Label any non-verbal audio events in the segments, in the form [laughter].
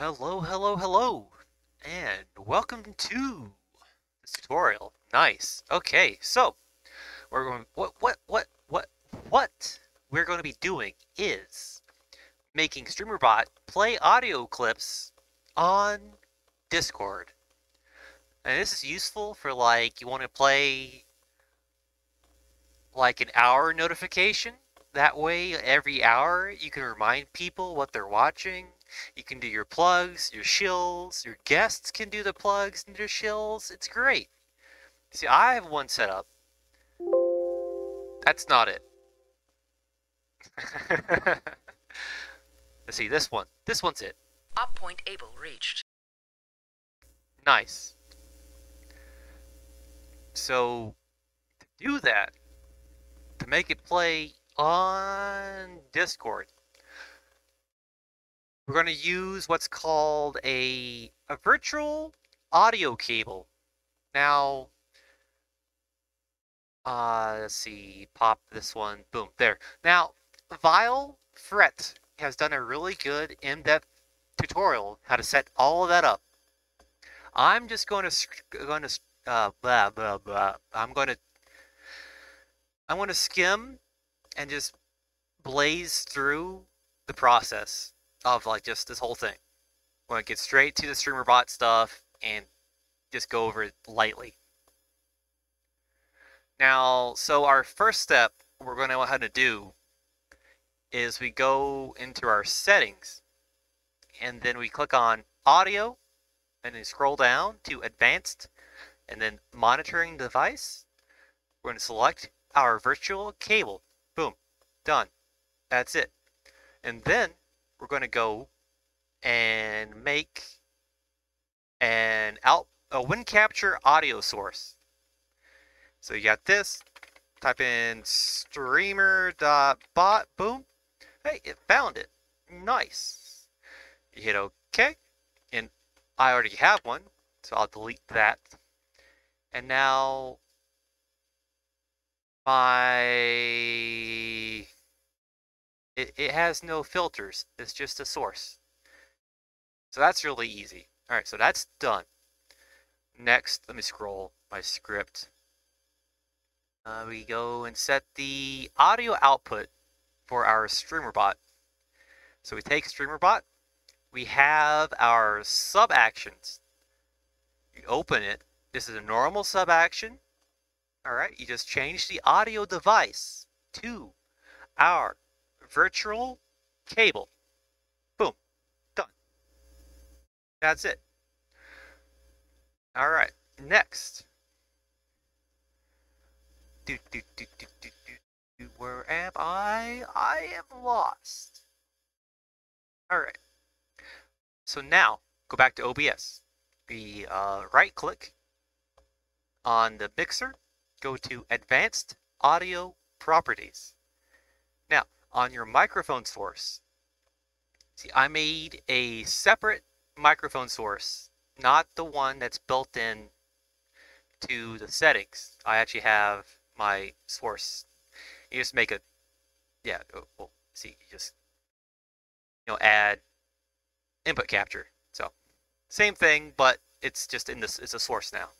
Hello, hello, hello, and welcome to this tutorial. Nice. Okay, so we're going. What? What? What? What? What we're going to be doing is making StreamerBot play audio clips on Discord, and this is useful for like you want to play like an hour notification. That way, every hour you can remind people what they're watching you can do your plugs, your shills, your guests can do the plugs and their shills. It's great. See, I have one set up. That's not it. Let's [laughs] see, this one. This one's it. Op point able reached. Nice. So, to do that, to make it play on Discord, we're going to use what's called a, a virtual audio cable. Now, uh, let's see, pop this one, boom, there. Now, ViLe FreT has done a really good in-depth tutorial how to set all of that up. I'm just going to going to uh, blah blah blah. I'm going to I'm going to skim and just blaze through the process of like just this whole thing. We're gonna get straight to the streamer bot stuff and just go over it lightly. Now, so our first step we're going to know how to do is we go into our settings and then we click on audio and then scroll down to advanced and then monitoring device. We're going to select our virtual cable. Boom, done. That's it. And then we're going to go and make an out a win capture audio source. So you got this. Type in streamer.bot. Boom. Hey, it found it. Nice. You hit OK. And I already have one, so I'll delete that. And now my it, it has no filters. It's just a source. So that's really easy. All right, so that's done. Next, let me scroll my script. Uh, we go and set the audio output for our streamer bot. So we take streamer bot. We have our sub actions. You open it. This is a normal sub action. All right, you just change the audio device to our virtual cable. Boom. Done. That's it. All right. Next. Do, do, do, do, do, do. Where am I? I am lost. All right. So now, go back to OBS. We uh, right click on the mixer, go to Advanced Audio Properties on your microphone source. See, I made a separate microphone source, not the one that's built in to the settings. I actually have my source. You just make a, yeah, oh, well, see, you just, you know, add input capture. So, same thing, but it's just in this, it's a source now.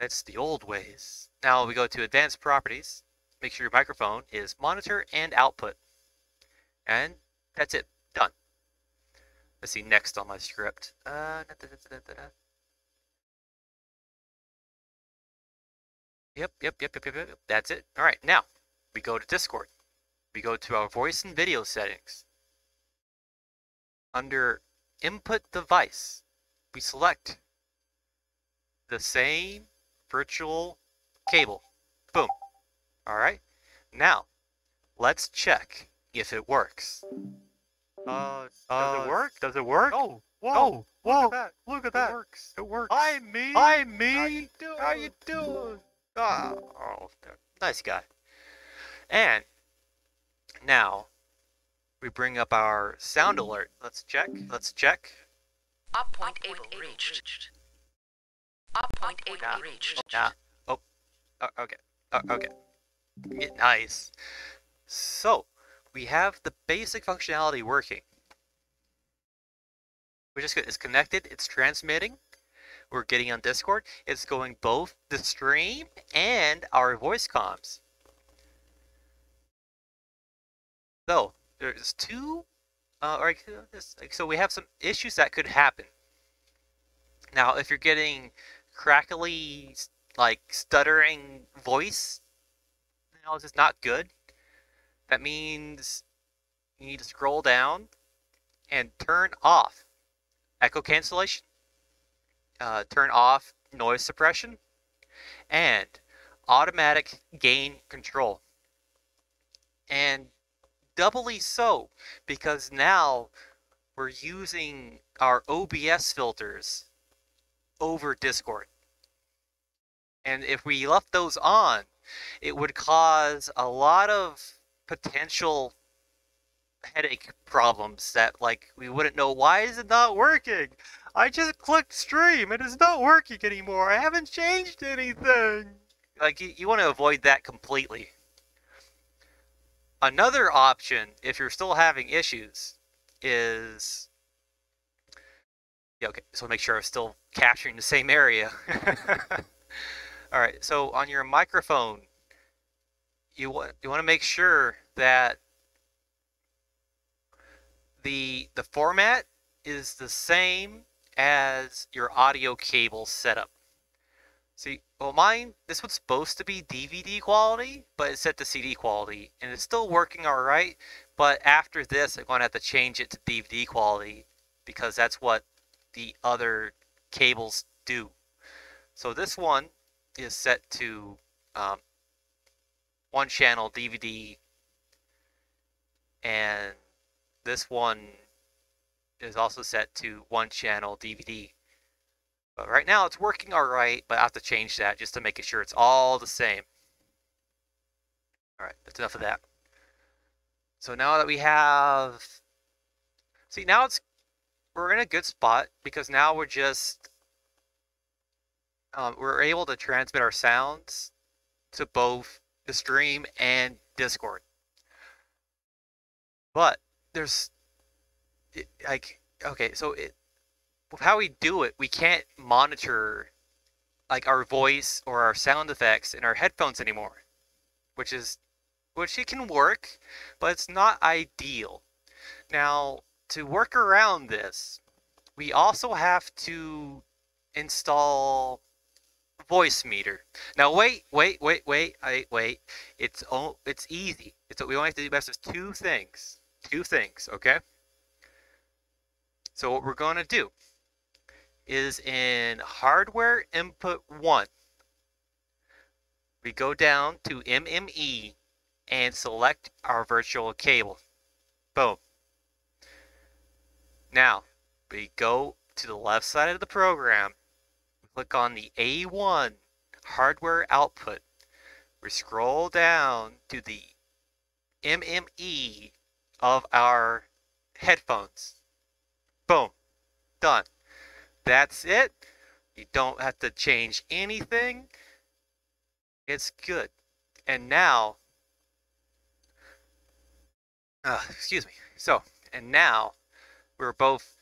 That's the old ways. Now we go to advanced properties make sure your microphone is monitor and output. And that's it. Done. Let's see next on my script. Uh, da, da, da, Yep, yep, yep, yep, yep, yep. That's it. All right, now we go to Discord. We go to our voice and video settings. Under input device, we select the same virtual cable. Boom. All right. Now, let's check if it works. Uh, does Uh, it work? Does it work? Oh, whoa, Oh, whoa, look at that. Look at It that. works. It works. Hi, me. Hi, me. How you doing? How you doing? Ah, oh, nice guy. And now we bring up our sound alert. Let's check. Let's check. Up point able reached. Op point able Nah. reached. Nah. Oh. oh okay. Oh, okay. Nice. So we have the basic functionality working. is good. It's connected, it's transmitting. We're getting on Discord. It's going both the stream and our voice comms. So, there's two, uh, like, so we have some issues that could happen. Now, if you're getting crackly, like, stuttering voice, just not good. That means you need to scroll down and turn off echo cancellation, uh, turn off noise suppression, and automatic gain control. And doubly so, because now we're using our OBS filters over Discord. And if we left those on, it would cause a lot of potential headache problems that like we wouldn't know why is it not working? I just clicked stream. And it's not working anymore. I haven't changed anything. Like you, you want to avoid that completely. Another option if you're still having issues is yeah okay so make sure i'm still capturing the same area [laughs] all right so on your microphone you want you want to make sure that the the format is the same as your audio cable setup. See, well mine, this one's supposed to be DVD quality, but it's set to CD quality, and it's still working alright, but after this I'm going to have to change it to DVD quality, because that's what the other cables do. So this one is set to um, one channel DVD and this one is also set to one channel DVD. But right now it's working alright, but I have to change that just to make sure it's all the same. Alright, that's enough of that. So now that we have... See, now it's... We're in a good spot because now we're just... Um, we're able to transmit our sounds to both the stream and Discord. But there's it, like okay, so it with how we do it, we can't monitor like our voice or our sound effects in our headphones anymore, which is which it can work, but it's not ideal. Now, to work around this, we also have to install Voicemeeter. Now wait, wait, wait, wait, wait, wait. It's all it's easy. It's what we only have to do best is two things two things, okay? So what we're going to do is in hardware input 1, we go down to MME and select our virtual cable. Boom. Now, we go to the left side of the program, click on the A1 hardware output. We scroll down to the MME of our headphones. Boom. Done. That's it. You don't have to change anything. It's good. And now, uh, excuse me. So, and now we're both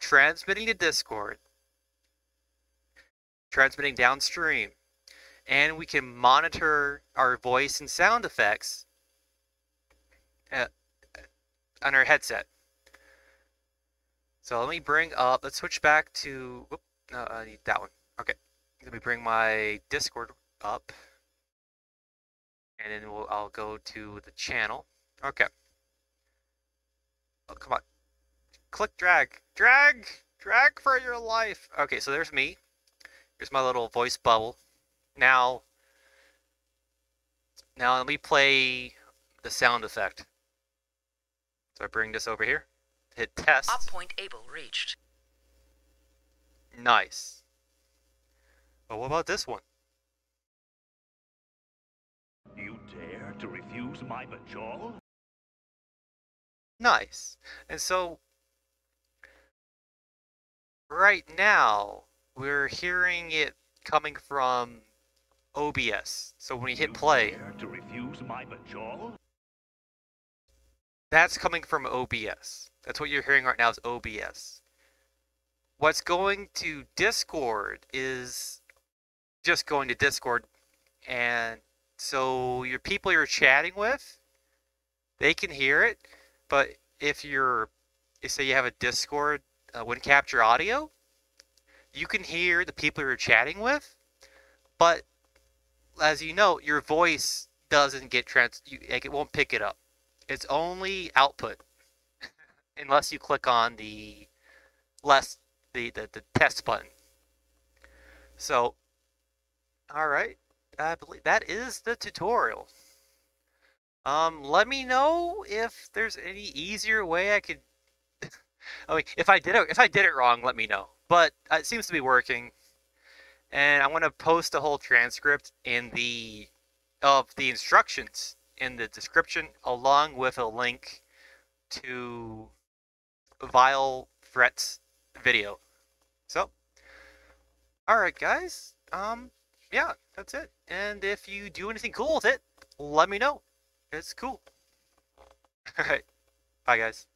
transmitting to Discord, transmitting downstream, and we can monitor our voice and sound effects uh, on our headset. So let me bring up, let's switch back to, whoop, I need that one. Okay, let me bring my Discord up. And then we'll, I'll go to the channel. Okay. Oh, come on. Click drag. Drag! Drag for your life! Okay, so there's me. Here's my little voice bubble. Now, now let me play the sound effect. So I bring this over here, hit test. Op point able reached. Nice. But what about this one? You dare to refuse my bajol? Nice. And so, right now, we're hearing it coming from OBS. So when we hit play, to refuse my? That's coming from OBS. That's what you're hearing right now is OBS. what's going to Discord is just going to Discord, and so your people you're chatting with, they can hear it. But if you're, say you have a Discord uh, win capture audio, you can hear the people you're chatting with, but as you know, your voice doesn't get trans, you, like it won't pick it up. It's only output, [laughs] unless you click on the less the, the, the test button. So, all right, I believe that is the tutorial. Um, let me know if there's any easier way I could. [laughs] I mean, if I did it, if I did it wrong, let me know. But uh, it seems to be working, and I'm gonna post a whole transcript in the of the instructions in the description, along with a link to ViLe FreT's video. So, alright guys, um, yeah, that's it. And if you do anything cool with it, let me know. It's cool. [laughs] Alright, bye guys.